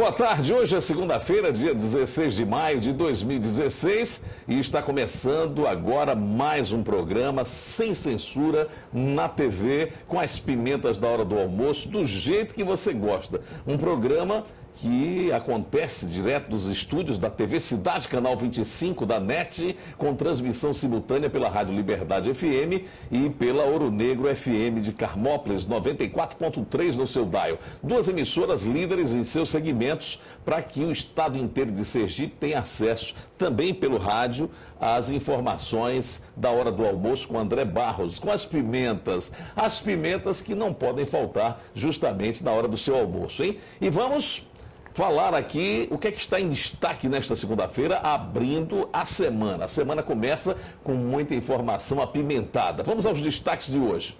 boa tarde. Hoje é segunda-feira, dia 16 de maio de 2016 e está começando agora mais um programa sem censura na TV com as pimentas da hora do almoço, do jeito que você gosta. Um programa que acontece direto dos estúdios da TV Cidade, canal 25 da NET, com transmissão simultânea pela Rádio Liberdade FM e pela Ouro Negro FM de Carmópolis, 94.3 no seu dial. Duas emissoras líderes em seus segmentos para que o estado inteiro de Sergipe tenha acesso também pelo rádio às informações da hora do almoço com André Barros, com as pimentas, as pimentas que não podem faltar justamente na hora do seu almoço, hein? E vamos falar aqui o que é que está em destaque nesta segunda-feira, abrindo a semana. A semana começa com muita informação apimentada. Vamos aos destaques de hoje.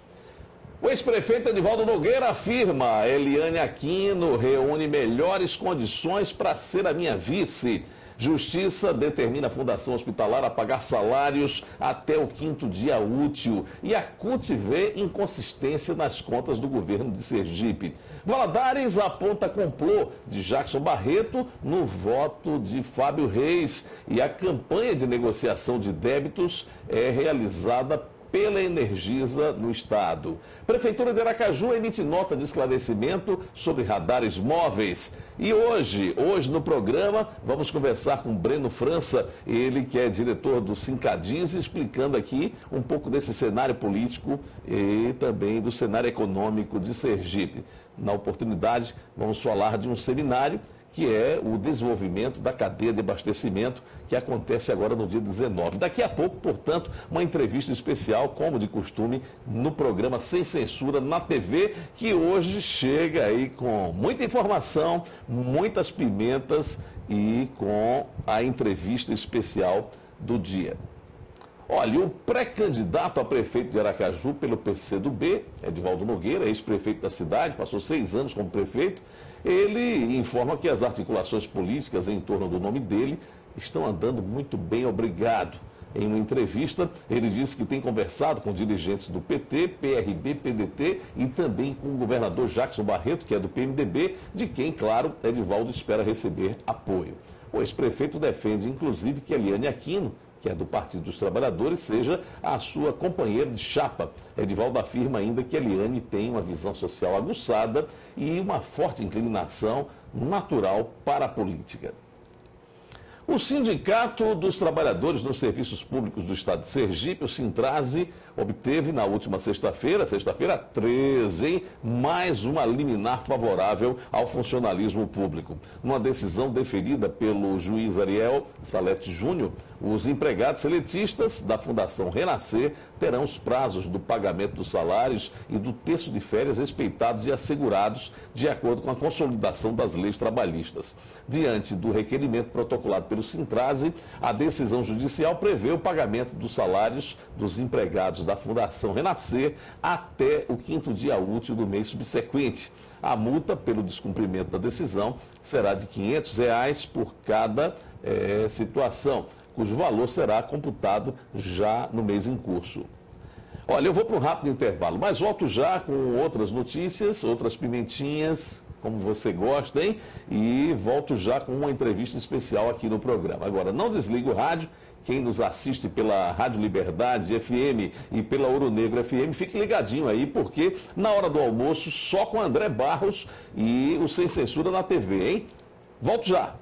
O ex-prefeito Edivaldo Nogueira afirma: Eliane Aquino reúne melhores condições para ser a minha vice. Justiça determina a Fundação Hospitalar a pagar salários até o quinto dia útil. E a CUT vê inconsistência nas contas do governo de Sergipe. Valadares aponta complô de Jackson Barreto no voto de Fábio Reis. E a campanha de negociação de débitos é realizada pela Energisa no estado. Prefeitura de Aracaju emite nota de esclarecimento sobre radares móveis. E hoje, hoje no programa, vamos conversar com Breno França, ele que é diretor do Sincadiz, explicando aqui um pouco desse cenário político e também do cenário econômico de Sergipe. Na oportunidade, vamos falar de um seminário que é o desenvolvimento da cadeia de abastecimento, que acontece agora no dia 19. Daqui a pouco, portanto, uma entrevista especial, como de costume, no programa Sem Censura na TV, que hoje chega aí com muita informação, muitas pimentas e com a entrevista especial do dia. Olha, o pré-candidato a prefeito de Aracaju pelo PCdoB, Edvaldo Nogueira, ex-prefeito da cidade, passou seis anos como prefeito, ele informa que as articulações políticas em torno do nome dele estão andando muito bem, obrigado. Em uma entrevista, ele disse que tem conversado com dirigentes do PT, PRB, PDT e também com o governador Jackson Barreto, que é do PMDB, de quem, claro, Edivaldo espera receber apoio. O ex-prefeito defende, inclusive, que Eliane Aquino que é do Partido dos Trabalhadores, seja a sua companheira de chapa. Edivaldo afirma ainda que Eliane tem uma visão social aguçada e uma forte inclinação natural para a política. O Sindicato dos Trabalhadores nos Serviços Públicos do Estado de Sergipe, o Sintrase, obteve na última sexta-feira, sexta-feira 13, mais uma liminar favorável ao funcionalismo público. Numa decisão deferida pelo juiz Ariel Salete Júnior, os empregados seletistas da Fundação Renascer terão os prazos do pagamento dos salários e do terço de férias respeitados e assegurados de acordo com a consolidação das leis trabalhistas. Diante do requerimento protocolado pelo Sintrase, a decisão judicial prevê o pagamento dos salários dos empregados da Fundação Renascer até o quinto dia útil do mês subsequente. A multa pelo descumprimento da decisão será de 500 reais por cada é, situação, cujo valor será computado já no mês em curso. Olha, eu vou para um rápido intervalo, mas volto já com outras notícias, outras pimentinhas, como você gosta, hein? E volto já com uma entrevista especial aqui no programa. Agora, não desligue o rádio. Quem nos assiste pela Rádio Liberdade FM e pela Ouro Negro FM, fique ligadinho aí, porque na hora do almoço, só com André Barros e o Sem Censura na TV, hein? Volto já.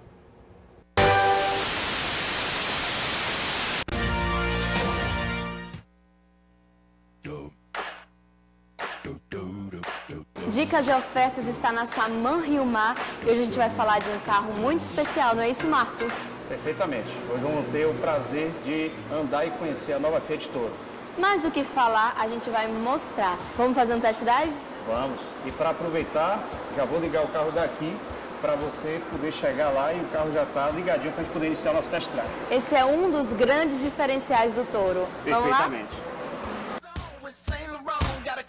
Dicas e ofertas está na Saman Rio Mar e hoje a gente vai falar de um carro muito especial, não é isso, Marcos? Perfeitamente. Hoje vamos ter o prazer de andar e conhecer a nova Fiat Toro. Mais do que falar, a gente vai mostrar. Vamos fazer um test drive? Vamos. E para aproveitar, já vou ligar o carro daqui para você poder chegar lá e o carro já está ligadinho para a gente poder iniciar o nosso test drive. Esse é um dos grandes diferenciais do Toro. Vamos lá?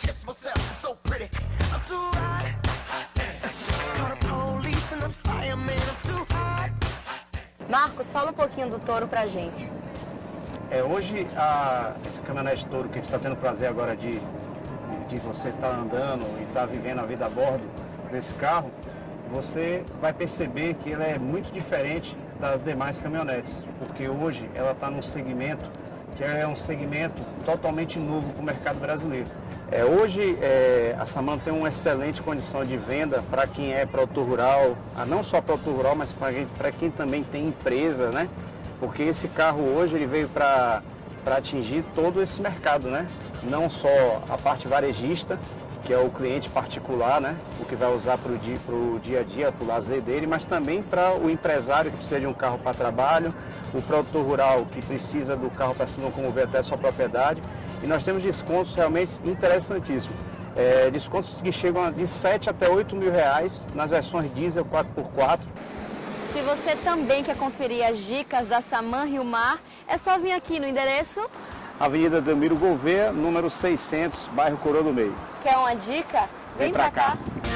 Perfeitamente. Marcos, fala um pouquinho do Toro pra gente. É, hoje, a, esse caminhonete Toro que a gente está tendo o prazer agora de, de você estar andando e estar vivendo a vida a bordo desse carro, você vai perceber que ela é muito diferente das demais caminhonetes, porque hoje ela está num segmento que é um segmento totalmente novo para o mercado brasileiro. É, hoje é, a Saman tem uma excelente condição de venda para quem é produtor rural, ah, não só produtor rural, mas para quem também tem empresa, né? Porque esse carro hoje ele veio para atingir todo esse mercado, né? Não só a parte varejista, que é o cliente particular, né? O que vai usar para o dia, dia a dia, para o lazer dele, mas também para o empresário que precisa de um carro para trabalho, o produtor rural que precisa do carro para se locomover até a sua propriedade. E nós temos descontos realmente interessantíssimos. É, descontos que chegam de 7 até 8 mil reais nas versões diesel 4x4. Se você também quer conferir as dicas da Saman Rio Mar, é só vir aqui no endereço Avenida Delmiro Gouveia, número 600, bairro Coroa do Meio. Quer uma dica? Vem, Vem pra, cá. cá.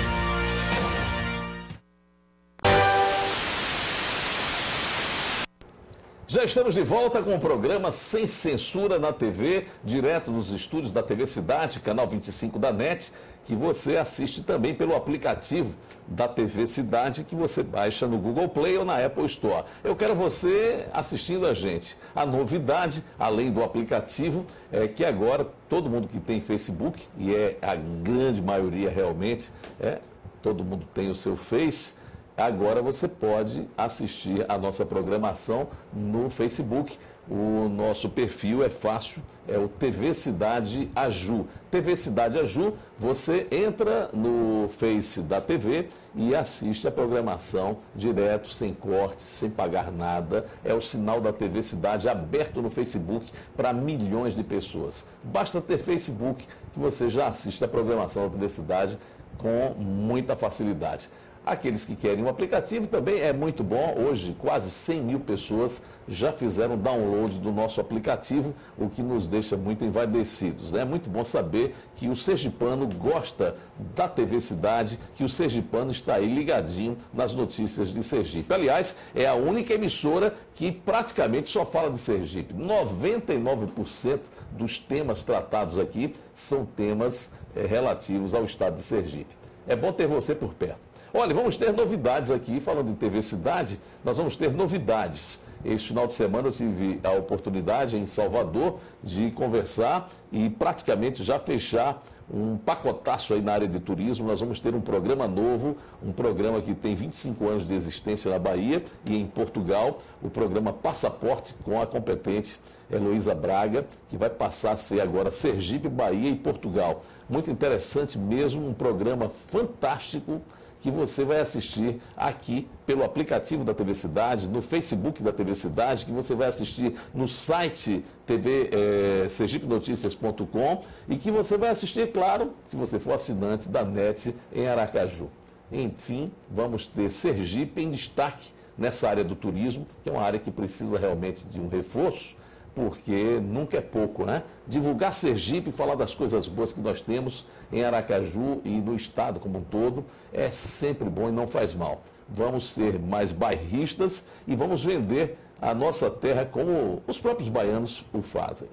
Já estamos de volta com o programa Sem Censura na TV, direto dos estúdios da TV Cidade, canal 25 da NET, que você assiste também pelo aplicativo da TV Cidade que você baixa no Google Play ou na Apple Store. Eu quero você assistindo a gente. A novidade, além do aplicativo, é que agora todo mundo que tem Facebook, e é a grande maioria realmente, é, todo mundo tem o seu Face, agora você pode assistir a nossa programação no Facebook o nosso perfil é fácil, é o TV Cidade Aju. TV Cidade Aju, você entra no Face da TV e assiste a programação direto, sem corte, sem pagar nada. É o sinal da TV Cidade aberto no Facebook para milhões de pessoas. Basta ter Facebook que você já assiste a programação da TV Cidade com muita facilidade. Aqueles que querem o aplicativo também é muito bom. Hoje, quase 100 mil pessoas já fizeram download do nosso aplicativo, o que nos deixa muito envadecidos. Né? É muito bom saber que o Sergipano gosta da TV Cidade, que o Sergipano está aí ligadinho nas notícias de Sergipe. Aliás, é a única emissora que praticamente só fala de Sergipe. 99% dos temas tratados aqui são temas é, relativos ao estado de Sergipe. É bom ter você por perto. Olha, vamos ter novidades aqui, falando em TV Cidade, nós vamos ter novidades. Este final de semana eu tive a oportunidade em Salvador de conversar e praticamente já fechar um pacotaço aí na área de turismo. Nós vamos ter um programa novo, um programa que tem 25 anos de existência na Bahia e em Portugal, o programa Passaporte com a competente Heloísa Braga, que vai passar a ser agora Sergipe, Bahia e Portugal. Muito interessante mesmo, um programa fantástico que você vai assistir aqui pelo aplicativo da TV Cidade, no Facebook da TV Cidade, que você vai assistir no site TV é, sergipenoticias.com e que você vai assistir, claro, se você for assinante da NET em Aracaju. Enfim, vamos ter Sergipe em destaque nessa área do turismo, que é uma área que precisa realmente de um reforço porque nunca é pouco, né? Divulgar Sergipe, falar das coisas boas que nós temos em Aracaju e no estado como um todo, é sempre bom e não faz mal. Vamos ser mais bairristas e vamos vender a nossa terra como os próprios baianos o fazem.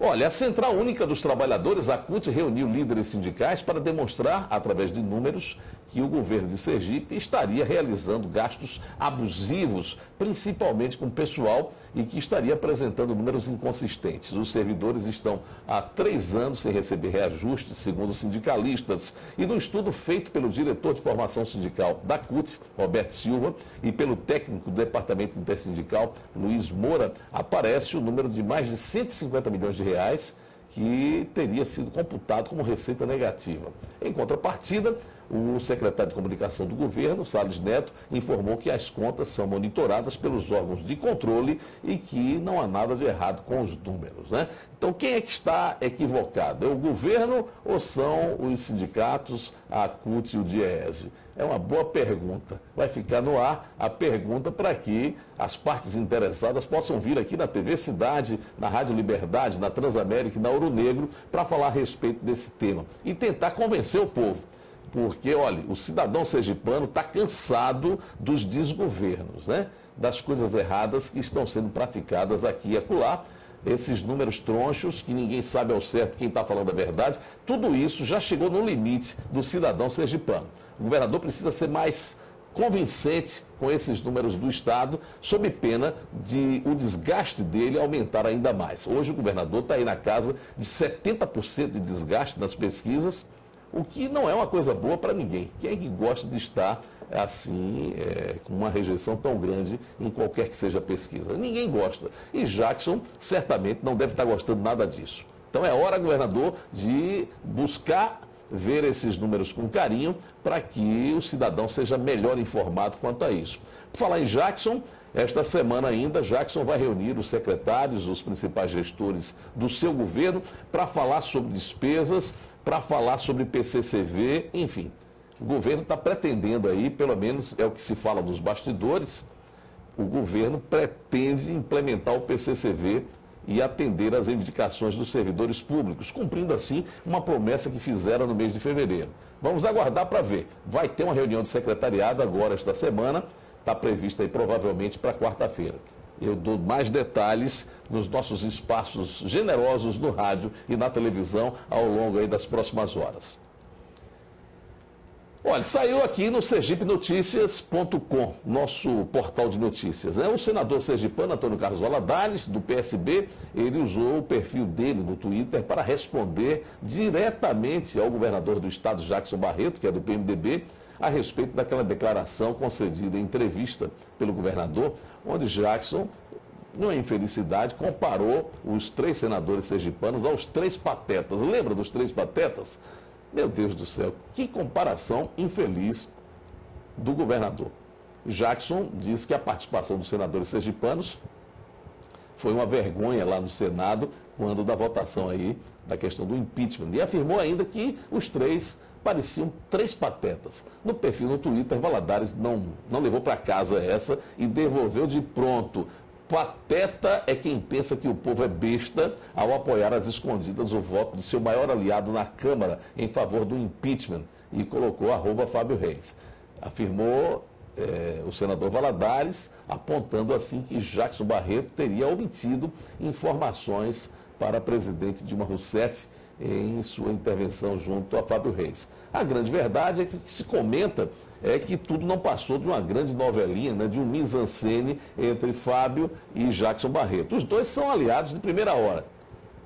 Olha, a Central Única dos Trabalhadores, a CUT, reuniu líderes sindicais para demonstrar, através de números, que o governo de Sergipe estaria realizando gastos abusivos, principalmente com pessoal, e que estaria apresentando números inconsistentes. Os servidores estão há três anos sem receber reajuste, segundo sindicalistas. E no estudo feito pelo diretor de formação sindical da CUT, Roberto Silva, e pelo técnico do Departamento Intersindical, Luiz Moura, aparece o número de mais de 150 milhões de reais que teria sido computado como receita negativa. Em contrapartida, o secretário de comunicação do governo, Salles Neto, informou que as contas são monitoradas pelos órgãos de controle e que não há nada de errado com os números. Né? Então, quem é que está equivocado? É o governo ou são os sindicatos, a CUT e o DIEESE? É uma boa pergunta. Vai ficar no ar a pergunta para que as partes interessadas possam vir aqui na TV Cidade, na Rádio Liberdade, na Transamérica e na Ouro Negro para falar a respeito desse tema e tentar convencer o povo. Porque, olha, o cidadão sergipano está cansado dos desgovernos, né? das coisas erradas que estão sendo praticadas aqui e acolá esses números tronchos, que ninguém sabe ao certo quem está falando a verdade, tudo isso já chegou no limite do cidadão sergipano. O governador precisa ser mais convincente com esses números do Estado, sob pena de o desgaste dele aumentar ainda mais. Hoje o governador está aí na casa de 70% de desgaste nas pesquisas, o que não é uma coisa boa para ninguém. Quem é que gosta de estar assim, é, com uma rejeição tão grande em qualquer que seja a pesquisa? Ninguém gosta. E Jackson certamente não deve estar gostando nada disso. Então é hora, governador, de buscar ver esses números com carinho para que o cidadão seja melhor informado quanto a isso. Por falar em Jackson, esta semana ainda, Jackson vai reunir os secretários, os principais gestores do seu governo, para falar sobre despesas, para falar sobre PCCV, enfim. O governo está pretendendo aí, pelo menos é o que se fala nos bastidores, o governo pretende implementar o PCCV e atender às indicações dos servidores públicos, cumprindo assim uma promessa que fizeram no mês de fevereiro. Vamos aguardar para ver. Vai ter uma reunião de secretariado agora esta semana, está prevista aí provavelmente para quarta-feira. Eu dou mais detalhes nos nossos espaços generosos no rádio e na televisão ao longo das próximas horas. Olha, saiu aqui no sergipenoticias.com, nosso portal de notícias. Né? O senador sergipano Antônio Carlos Valadares, do PSB, ele usou o perfil dele no Twitter para responder diretamente ao governador do estado, Jackson Barreto, que é do PMDB, a respeito daquela declaração concedida em entrevista pelo governador, onde Jackson, numa infelicidade, comparou os três senadores sergipanos aos três patetas. Lembra dos três patetas? Meu Deus do céu, que comparação infeliz do governador. Jackson diz que a participação dos senadores sergipanos foi uma vergonha lá no Senado, quando da votação aí da questão do impeachment. E afirmou ainda que os três pareciam três patetas. No perfil no Twitter, Valadares não, não levou para casa essa e devolveu de pronto Pateta é quem pensa que o povo é besta ao apoiar às escondidas o voto de seu maior aliado na Câmara em favor do impeachment e colocou arroba Fábio Reis. Afirmou eh, o senador Valadares, apontando assim que Jackson Barreto teria omitido informações para presidente Dilma Rousseff em sua intervenção junto a Fábio Reis. A grande verdade é que se comenta é que tudo não passou de uma grande novelinha, né, de um mise-en-scène entre Fábio e Jackson Barreto. Os dois são aliados de primeira hora.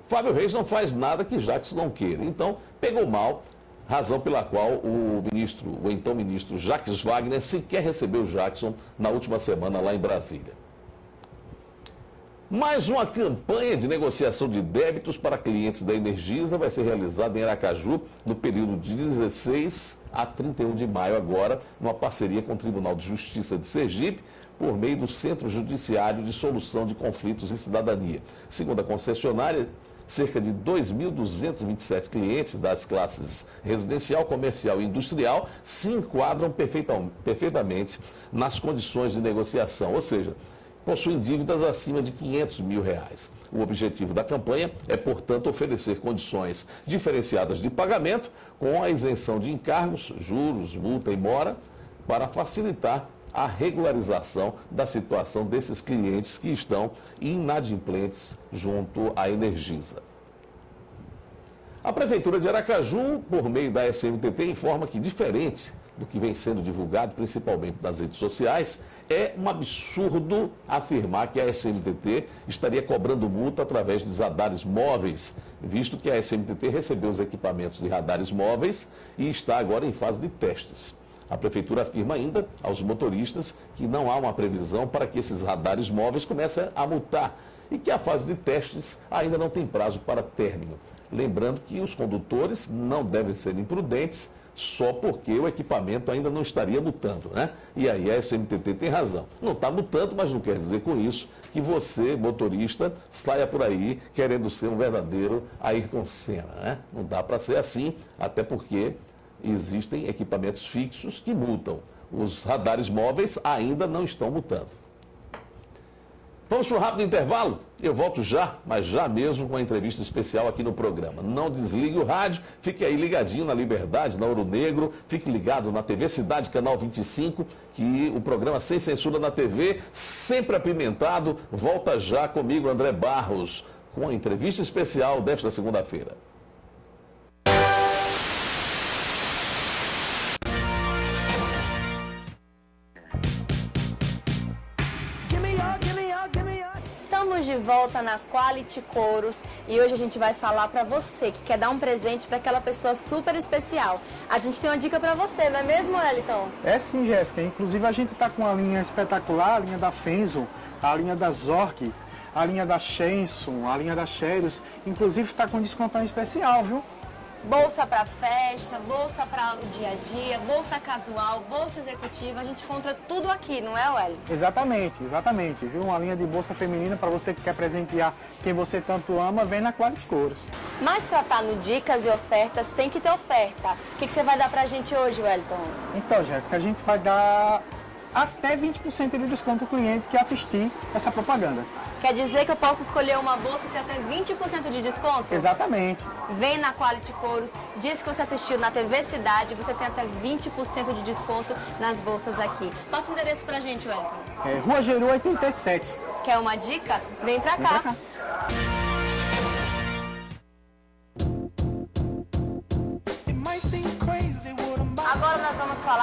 Fábio Reis não faz nada que Jackson não queira. Então, pegou mal, razão pela qual o ministro, o então ministro Jacques Wagner, sequer recebeu Jackson na última semana lá em Brasília. Mais uma campanha de negociação de débitos para clientes da Energisa vai ser realizada em Aracaju no período de 16 a 31 de maio agora, numa parceria com o Tribunal de Justiça de Sergipe, por meio do Centro Judiciário de Solução de Conflitos e Cidadania. Segundo a concessionária, cerca de 2.227 clientes das classes residencial, comercial e industrial se enquadram perfeitamente nas condições de negociação, ou seja, possuem dívidas acima de 500 mil reais. O objetivo da campanha é, portanto, oferecer condições diferenciadas de pagamento com a isenção de encargos, juros, multa e mora, para facilitar a regularização da situação desses clientes que estão inadimplentes junto à Energisa. A Prefeitura de Aracaju, por meio da SMTT, informa que, diferente do que vem sendo divulgado, principalmente nas redes sociais, é um absurdo afirmar que a SMTT estaria cobrando multa através de radares móveis, visto que a SMTT recebeu os equipamentos de radares móveis e está agora em fase de testes. A Prefeitura afirma ainda aos motoristas que não há uma previsão para que esses radares móveis comecem a multar e que a fase de testes ainda não tem prazo para término. Lembrando que os condutores não devem ser imprudentes só porque o equipamento ainda não estaria mutando, né? E aí a SMTT tem razão. Não está mutando, mas não quer dizer com isso que você, motorista, saia por aí querendo ser um verdadeiro Ayrton Senna, né? Não dá para ser assim, até porque existem equipamentos fixos que mutam. Os radares móveis ainda não estão mutando. Vamos para um rápido intervalo? Eu volto já, mas já mesmo com uma entrevista especial aqui no programa. Não desligue o rádio, fique aí ligadinho na Liberdade, na Ouro Negro, fique ligado na TV Cidade, canal 25, que o programa Sem Censura na TV, sempre apimentado, volta já comigo, André Barros. com a entrevista especial desta segunda-feira. Estamos de volta na Quality Coros e hoje a gente vai falar para você que quer dar um presente para aquela pessoa super especial. A gente tem uma dica para você, não é mesmo, Eliton? É sim, Jéssica. Inclusive a gente está com uma linha espetacular, a linha da Fenzo, a linha da Zork, a linha da Shenson, a linha da Cheros. Inclusive está com descontão especial, viu? Bolsa para festa, bolsa para o dia a dia, bolsa casual, bolsa executiva, a gente encontra tudo aqui, não é, Welly? Exatamente, exatamente. Viu? Uma linha de bolsa feminina para você que quer presentear quem você tanto ama, vem na Quality Couros. Mas para estar no Dicas e Ofertas, tem que ter oferta. O que, que você vai dar para a gente hoje, Wellington? Então, Jéssica, a gente vai dar até 20% de desconto ao cliente que assistir essa propaganda. Quer dizer que eu posso escolher uma bolsa e ter até 20% de desconto? Exatamente. Vem na Quality Couros, diz que você assistiu na TV Cidade, você tem até 20% de desconto nas bolsas aqui. Passa o endereço pra gente, Wellington. É Rua Geru 87. Quer uma dica? Vem pra cá. Vem pra cá.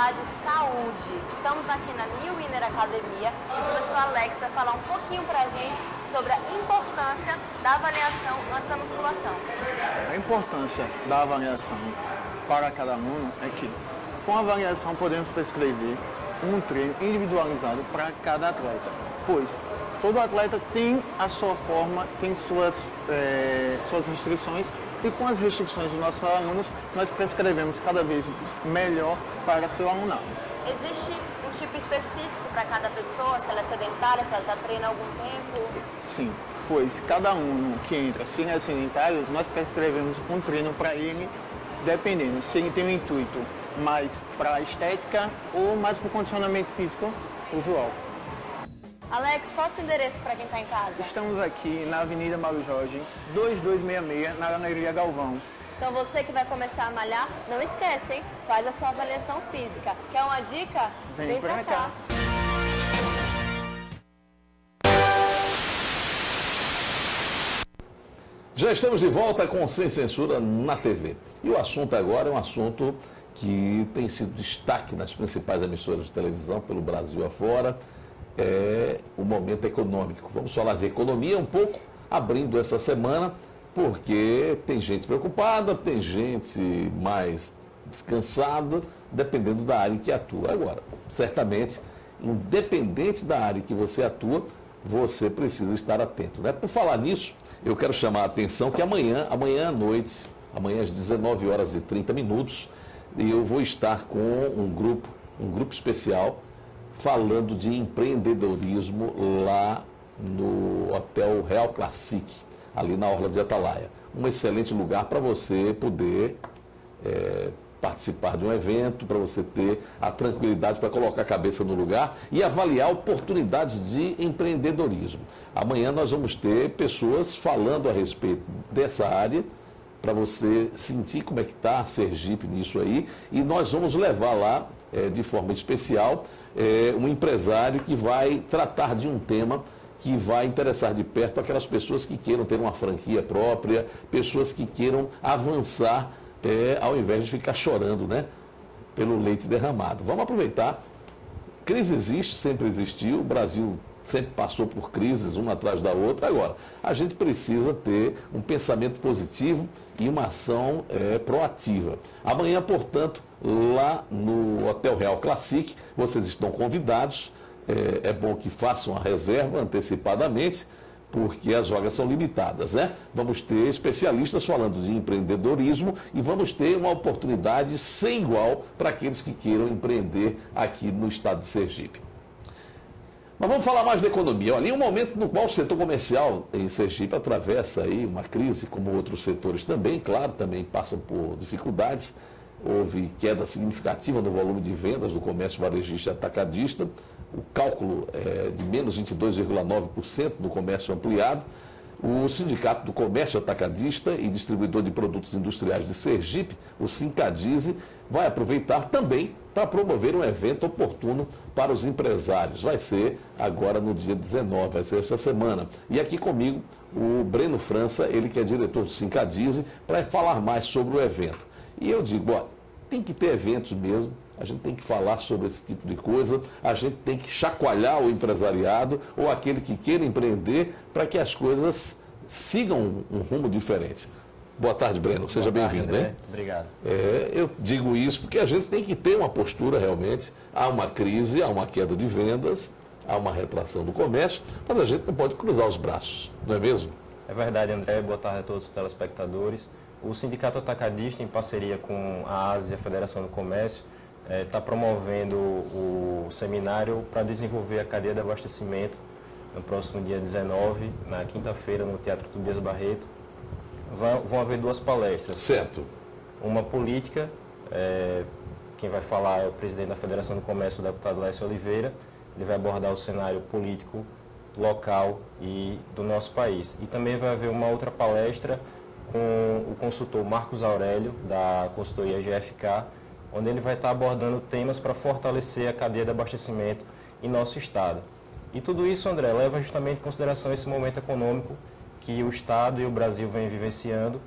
Falar de saúde. Estamos aqui na New Winner Academia e o professor Alex vai falar um pouquinho pra gente sobre a importância da avaliação antes da musculação. A importância da avaliação para cada aluno é que com a avaliação podemos prescrever um treino individualizado para cada atleta, pois todo atleta tem a sua forma, tem suas, é, suas restrições e com as restrições dos nossos alunos, nós prescrevemos cada vez melhor para seu alunado. Existe um tipo específico para cada pessoa, se ela é sedentária, se ela já treina há algum tempo? Sim, pois cada aluno que entra, se ele é sedentário, nós prescrevemos um treino para ele, dependendo se ele tem um intuito mais para estética ou mais para o condicionamento físico usual. Alex, qual é o endereço para quem está em casa? Estamos aqui na Avenida Mauro Jorge, 2266, na Galeria Galvão. Então você que vai começar a malhar, não esquece, hein? Faz a sua avaliação física. Quer uma dica? Vem, Vem pra, cá. cá. Já estamos de volta com Sem Censura na TV. E o assunto agora é um assunto que tem sido destaque nas principais emissoras de televisão pelo Brasil afora é o momento econômico. Vamos falar de economia um pouco, abrindo essa semana, porque tem gente preocupada, tem gente mais descansada, dependendo da área em que atua. Agora, certamente, independente da área em que você atua, você precisa estar atento. Né? Por falar nisso, eu quero chamar a atenção que amanhã, amanhã à noite, amanhã às 19 horas e 30 minutos, eu vou estar com um grupo, um grupo especial falando de empreendedorismo lá no Hotel Real Classic, ali na Orla de Atalaia. Um excelente lugar para você poder é, participar de um evento, para você ter a tranquilidade para colocar a cabeça no lugar e avaliar oportunidades de empreendedorismo. Amanhã nós vamos ter pessoas falando a respeito dessa área para você sentir como é que está Sergipe nisso aí e nós vamos levar lá é, de forma especial é, um empresário que vai tratar de um tema que vai interessar de perto aquelas pessoas que queiram ter uma franquia própria, pessoas que queiram avançar é, ao invés de ficar chorando, né? Pelo leite derramado. Vamos aproveitar. Crise existe, sempre existiu. O Brasil sempre passou por crises uma atrás da outra. Agora, a gente precisa ter um pensamento positivo e uma ação é, proativa. Amanhã, portanto, lá no Hotel Real Classic. Vocês estão convidados. É, é, bom que façam a reserva antecipadamente, porque as vagas são limitadas, né? Vamos ter especialistas falando de empreendedorismo e vamos ter uma oportunidade sem igual para aqueles que queiram empreender aqui no estado de Sergipe. Mas vamos falar mais da economia. Olha, em um momento no qual o setor comercial em Sergipe atravessa aí uma crise, como outros setores também, claro, também passam por dificuldades, houve queda significativa no volume de vendas do comércio varejista atacadista, o cálculo é de menos 22,9% no comércio ampliado. O Sindicato do Comércio Atacadista e Distribuidor de Produtos Industriais de Sergipe, o Sincadize, vai aproveitar também para promover um evento oportuno para os empresários. Vai ser agora no dia 19, vai ser esta semana. E aqui comigo o Breno França, ele que é diretor do Sincadize, para falar mais sobre o evento. E eu digo, ó, tem que ter eventos mesmo, a gente tem que falar sobre esse tipo de coisa, a gente tem que chacoalhar o empresariado ou aquele que queira empreender para que as coisas sigam um rumo diferente. Boa tarde, Breno. Seja bem-vindo. Obrigado. É, eu digo isso porque a gente tem que ter uma postura realmente. Há uma crise, há uma queda de vendas, há uma retração do comércio, mas a gente não pode cruzar os braços, não é mesmo? É verdade, André. Boa tarde a todos os telespectadores. O Sindicato Atacadista, em parceria com a ASIA, a Federação do Comércio, está é, promovendo o seminário para desenvolver a cadeia de abastecimento no próximo dia 19, na quinta-feira, no Teatro Tobias Barreto. Vão, vão haver duas palestras. Certo. Uma política, é, quem vai falar é o presidente da Federação do Comércio, o deputado Lécio Oliveira. Ele vai abordar o cenário político local e do nosso país. E também vai haver uma outra palestra com o consultor Marcos Aurélio, da consultoria GFK, onde ele vai estar abordando temas para fortalecer a cadeia de abastecimento em nosso estado. E tudo isso, André, leva justamente em consideração esse momento econômico que o Estado e o Brasil vêm vivenciando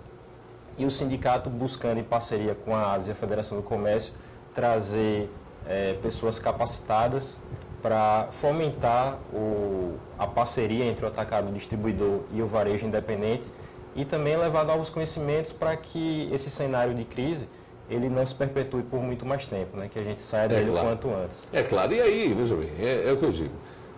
e o sindicato buscando, em parceria com a Ásia, a Federação do Comércio, trazer é, pessoas capacitadas para fomentar o, a parceria entre o atacado distribuidor e o varejo independente e também levar novos conhecimentos para que esse cenário de crise ele não se perpetue por muito mais tempo, né? que a gente saia dele é claro. quanto antes. É claro, e aí, veja bem, é, é o que eu digo.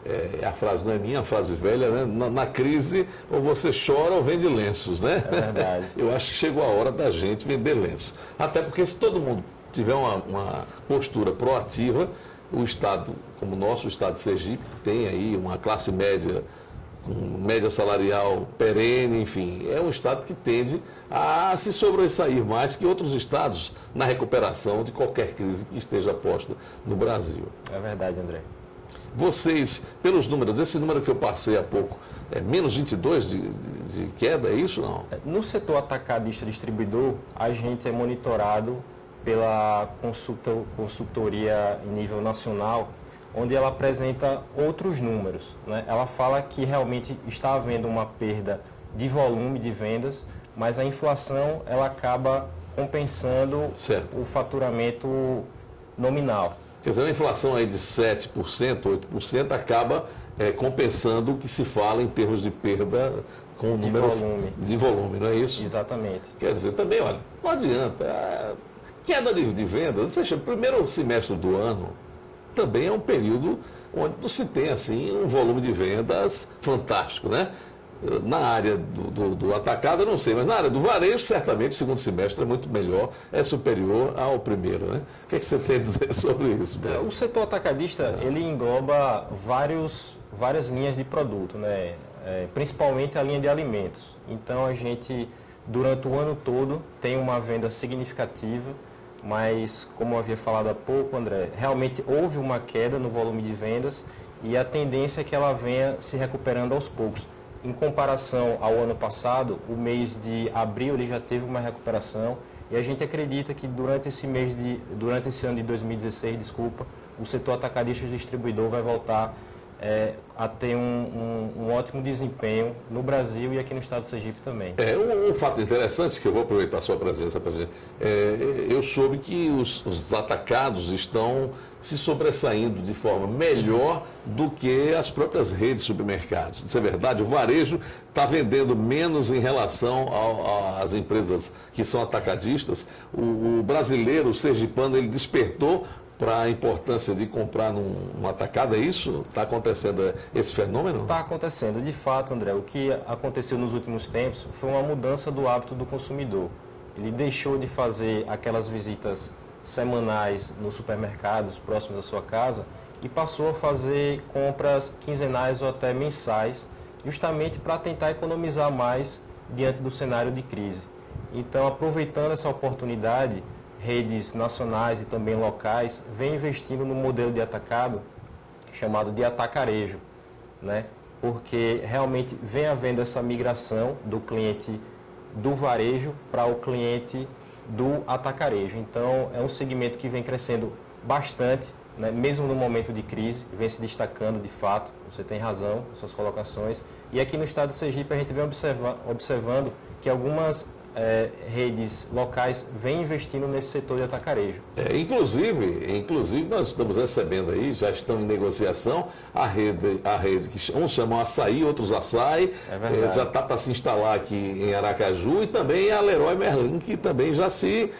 É, a frase não é minha, a frase velha, né? Na, na, crise, ou você chora ou vende lenços, né? É verdade. Eu acho que chegou a hora da gente vender lenços. Até porque se todo mundo tiver uma, uma postura proativa, o Estado, como o nosso Estado de Sergipe, tem aí uma classe média com média salarial perene, enfim, é um estado que tende a se sobressair mais que outros estados na recuperação de qualquer crise que esteja posta no Brasil. É verdade, André. Vocês, pelos números, esse número que eu passei há pouco, é menos 22 de, de queda, é isso não? É, no setor atacadista distribuidor, a gente é monitorado pela consultoria em nível nacional onde ela apresenta outros números. Né? Ela fala que realmente está havendo uma perda de volume de vendas, mas a inflação ela acaba compensando certo. o faturamento nominal. Quer dizer, a inflação aí de 7%, 8% acaba é, compensando o que se fala em termos de perda com o de número volume. de volume, não é isso? Exatamente. Quer dizer, também, olha, não adianta. É, queda de, de vendas, seja, primeiro semestre do ano, também é um período onde se tem assim um volume de vendas fantástico, né? Na área do, do, do, atacado, eu não sei, mas na área do varejo, certamente o segundo semestre é muito melhor, é superior ao primeiro, né? O que, é que você tem a dizer sobre isso? É, o setor atacadista, ele engloba vários, várias linhas de produto, né? É, principalmente a linha de alimentos. Então, a gente, durante o ano todo, tem uma venda significativa mas como eu havia falado há pouco, André, realmente houve uma queda no volume de vendas e a tendência é que ela venha se recuperando aos poucos. Em comparação ao ano passado, o mês de abril ele já teve uma recuperação e a gente acredita que durante esse mês de, durante esse ano de 2016, desculpa, o setor atacadista distribuidor vai voltar é, a ter um, um, um, ótimo desempenho no Brasil e aqui no estado de Sergipe também. É, um, um fato interessante, que eu vou aproveitar a sua presença, presidente, é, eu soube que os, os, atacados estão se sobressaindo de forma melhor do que as próprias redes de supermercados. Isso é verdade? O varejo está vendendo menos em relação às empresas que são atacadistas. O, o brasileiro, o sergipano, ele despertou para a importância de comprar num, num atacado, é isso? Está acontecendo esse fenômeno? Está acontecendo. De fato, André, o que aconteceu nos últimos tempos foi uma mudança do hábito do consumidor. Ele deixou de fazer aquelas visitas semanais nos supermercados próximos da sua casa e passou a fazer compras quinzenais ou até mensais, justamente para tentar economizar mais diante do cenário de crise. Então, aproveitando essa oportunidade, redes nacionais e também locais vem investindo no modelo de atacado chamado de atacarejo, né? porque realmente vem havendo essa migração do cliente do varejo para o cliente do atacarejo. Então, é um segmento que vem crescendo bastante, né? mesmo no momento de crise, vem se destacando de fato, você tem razão suas colocações. E aqui no estado de Sergipe a gente vem observa observando que algumas é, redes locais vêm investindo nesse setor de atacarejo. É, inclusive, inclusive, nós estamos recebendo aí, já estão em negociação, a rede, a rede que uns chamam açaí, outros açaí, é, já está para se instalar aqui em Aracaju e também a Leroy Merlin, que também já se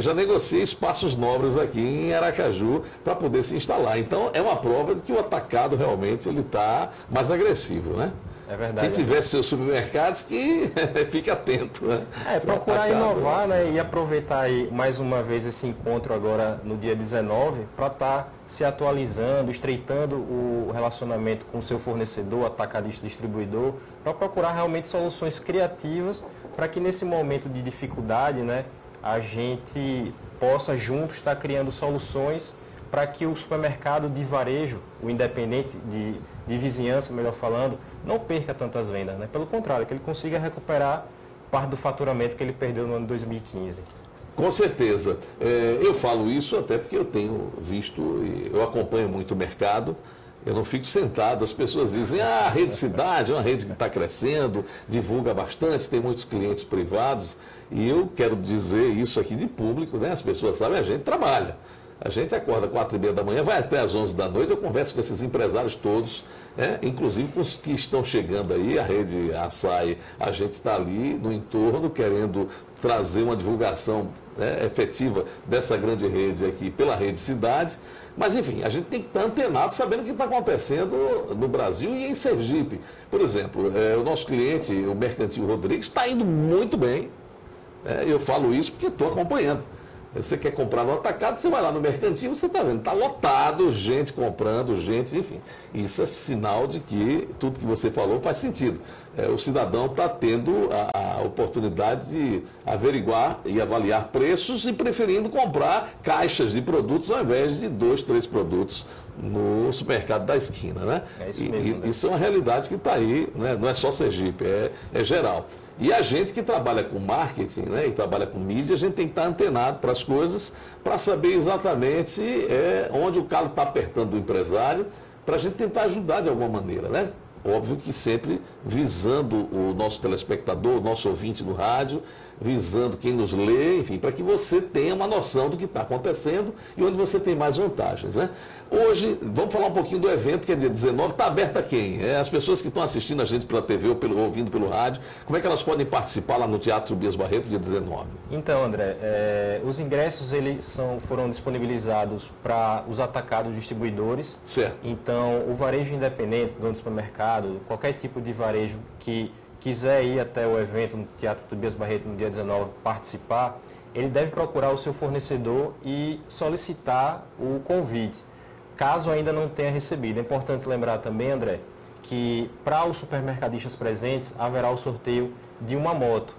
já negocia espaços nobres aqui em Aracaju para poder se instalar. Então é uma prova de que o atacado realmente ele está mais agressivo, né? É verdade. Quem tiver seus supermercados, que fique atento. Né? É, procurar inovar né, e aproveitar aí mais uma vez esse encontro agora no dia 19 para estar tá se atualizando, estreitando o relacionamento com o seu fornecedor, atacadista, distribuidor, para procurar realmente soluções criativas para que nesse momento de dificuldade né, a gente possa juntos estar tá criando soluções para que o supermercado de varejo, o independente de, de vizinhança, melhor falando, não perca tantas vendas. Né? Pelo contrário, que ele consiga recuperar parte do faturamento que ele perdeu no ano 2015. Com certeza. É, eu falo isso até porque eu tenho visto, eu acompanho muito o mercado, eu não fico sentado. As pessoas dizem, ah, a Rede Cidade é uma rede que está crescendo, divulga bastante, tem muitos clientes privados. E eu quero dizer isso aqui de público, né? As pessoas sabem, a gente trabalha. A gente acorda quatro e meia da manhã, vai até às onze da noite, eu converso com esses empresários todos, né? inclusive com os que estão chegando aí, a rede Açaí, a gente está ali no entorno querendo trazer uma divulgação né, efetiva dessa grande rede aqui pela rede Cidade. Mas, enfim, a gente tem que estar antenado sabendo o que está acontecendo no Brasil e em Sergipe. Por exemplo, é, o nosso cliente, o Mercantil Rodrigues, está indo muito bem. É, eu falo isso porque estou acompanhando. Você quer comprar no atacado, você vai lá no mercantil, você está vendo, está lotado, gente comprando, gente, enfim. Isso é sinal de que tudo que você falou faz sentido. É, o cidadão está tendo a, a, oportunidade de averiguar e avaliar preços e preferindo comprar caixas de produtos ao invés de dois, três produtos no supermercado da esquina. Né? É isso mesmo. E, né? Isso é uma realidade que está aí, né? não é só Sergipe, é, é geral. E a gente que trabalha com marketing né, e trabalha com mídia, a gente tem que estar antenado para as coisas, para saber exatamente é, onde o calo está apertando o empresário, para a gente tentar ajudar de alguma maneira, né? Óbvio que sempre visando o nosso telespectador, o nosso ouvinte no rádio, visando quem nos lê, enfim, para que você tenha uma noção do que está acontecendo e onde você tem mais vantagens. Né? Hoje, vamos falar um pouquinho do evento, que é dia 19, está aberto a quem? É, as pessoas que estão assistindo a gente pela TV ou pelo, ouvindo pelo rádio, como é que elas podem participar lá no Teatro Bias Barreto, dia 19? Então, André, é, os ingressos eles são, foram disponibilizados para os atacados distribuidores. Certo. Então, o varejo independente, dono do supermercado, qualquer tipo de varejo que quiser ir até o evento no Teatro Tobias Barreto no dia 19 participar, ele deve procurar o seu fornecedor e solicitar o convite caso ainda não tenha recebido. É importante lembrar também, André, que para os supermercadistas presentes haverá o sorteio de uma moto.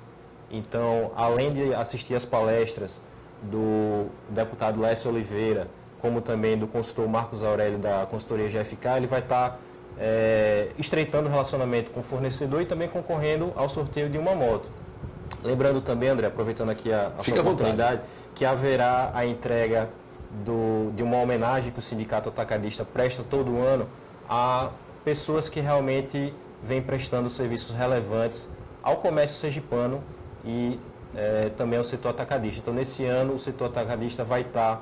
Então, além de assistir às palestras do deputado Lécio Oliveira, como também do consultor Marcos Aurélio da consultoria GFK, ele vai estar é, estreitando o relacionamento com o fornecedor e também concorrendo ao sorteio de uma moto. Lembrando também, André, aproveitando aqui a, a sua oportunidade, que haverá a entrega do, de uma homenagem que o Sindicato Atacadista presta todo ano a pessoas que realmente vêm prestando serviços relevantes ao comércio sergipano e é, também ao setor atacadista. Então, nesse ano, o setor atacadista vai estar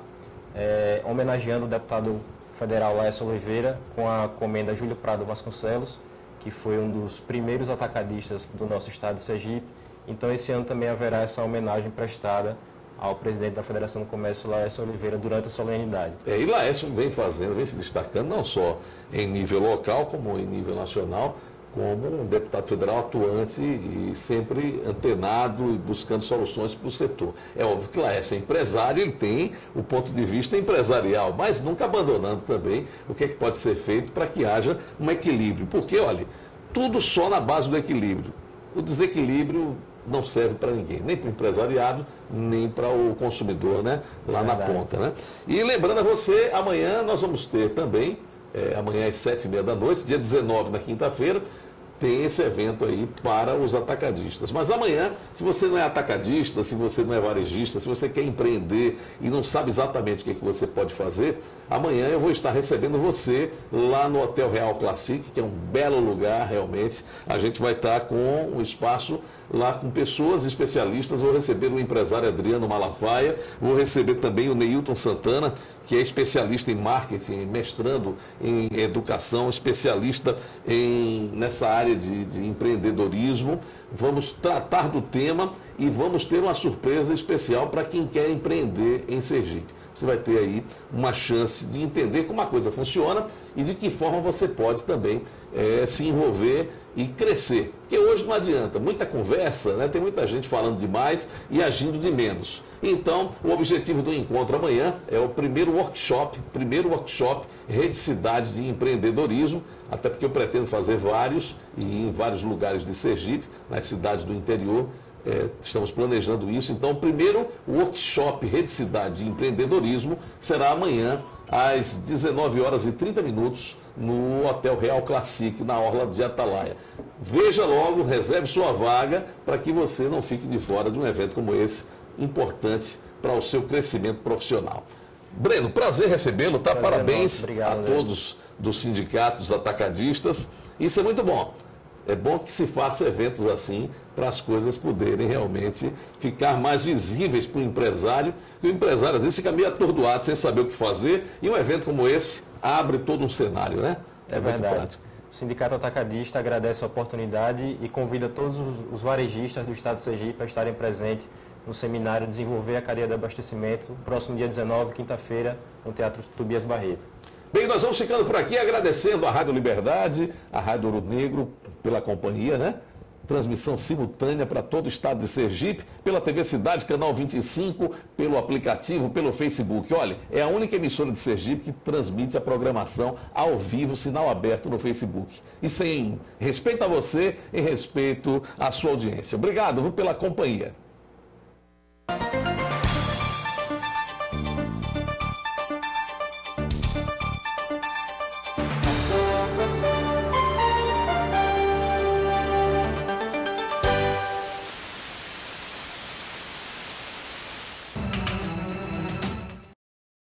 é, homenageando o deputado federal Laércio Oliveira com a comenda Júlio Prado Vasconcelos, que foi um dos primeiros atacadistas do nosso estado de Sergipe. Então, esse ano também haverá essa homenagem prestada ao presidente da Federação do Comércio, Laércio Oliveira, durante a solenidade. É, e Laércio vem fazendo, vem se destacando, não só em nível local, como em nível nacional, como um deputado federal atuante e sempre antenado e buscando soluções para o setor. É óbvio que Laércio é empresário, ele tem o ponto de vista empresarial, mas nunca abandonando também o que, é que pode ser feito para que haja um equilíbrio. Porque, olha, tudo só na base do equilíbrio. O desequilíbrio não serve para ninguém, nem para o empresariado, nem para o consumidor, né? Lá é na ponta, né? E lembrando a você, amanhã nós vamos ter também é, amanhã às sete e meia da noite, dia 19 na quinta-feira, tem esse evento aí para os atacadistas. Mas amanhã, se você não é atacadista, se você não é varejista, se você quer empreender e não sabe exatamente o que, é que você pode fazer, amanhã eu vou estar recebendo você lá no Hotel Real Classic, que é um belo lugar realmente. A gente vai estar com um espaço lá com pessoas especialistas. Vou receber o empresário Adriano Malafaia, vou receber também o Neilton Santana, que é especialista em marketing, mestrando em educação, especialista em, nessa área de, de empreendedorismo. Vamos tratar do tema e vamos ter uma surpresa especial para quem quer empreender em Sergipe você vai ter aí uma chance de entender como a coisa funciona e de que forma você pode também é, se envolver e crescer. Porque hoje não adianta, muita conversa, né? tem muita gente falando demais e agindo de menos. Então, o objetivo do encontro amanhã é o primeiro workshop, primeiro workshop Rede Cidade de Empreendedorismo, até porque eu pretendo fazer vários e em vários lugares de Sergipe, nas cidades do interior, é, estamos planejando isso. Então, o primeiro workshop Rede Cidade de Empreendedorismo será amanhã, às 19 horas e 30 minutos, no Hotel Real Classic, na Orla de Atalaia. Veja logo, reserve sua vaga para que você não fique de fora de um evento como esse, importante para o seu crescimento profissional. Breno, prazer recebê-lo, tá? Prazer Parabéns Obrigado, a todos dos sindicatos atacadistas. Isso é muito bom. É bom que se faça eventos assim para as coisas poderem realmente ficar mais visíveis para o empresário. E o empresário às vezes fica meio atordoado sem saber o que fazer. E um evento como esse abre todo um cenário, né? É, é verdade. Prático. O Sindicato Atacadista agradece a oportunidade e convida todos os varejistas do Estado de Sergipe a estarem presentes no seminário Desenvolver a Cadeia de Abastecimento, próximo dia 19, quinta-feira, no Teatro Tobias Barreto. Bem, nós vamos ficando por aqui agradecendo a Rádio Liberdade, a Rádio Ouro Negro pela companhia, né? Transmissão simultânea para todo o estado de Sergipe, pela TV Cidade, canal 25, pelo aplicativo, pelo Facebook. Olha, é a única emissora de Sergipe que transmite a programação ao vivo, sinal aberto no Facebook. E sem respeito a você, em respeito à sua audiência. Obrigado pela companhia.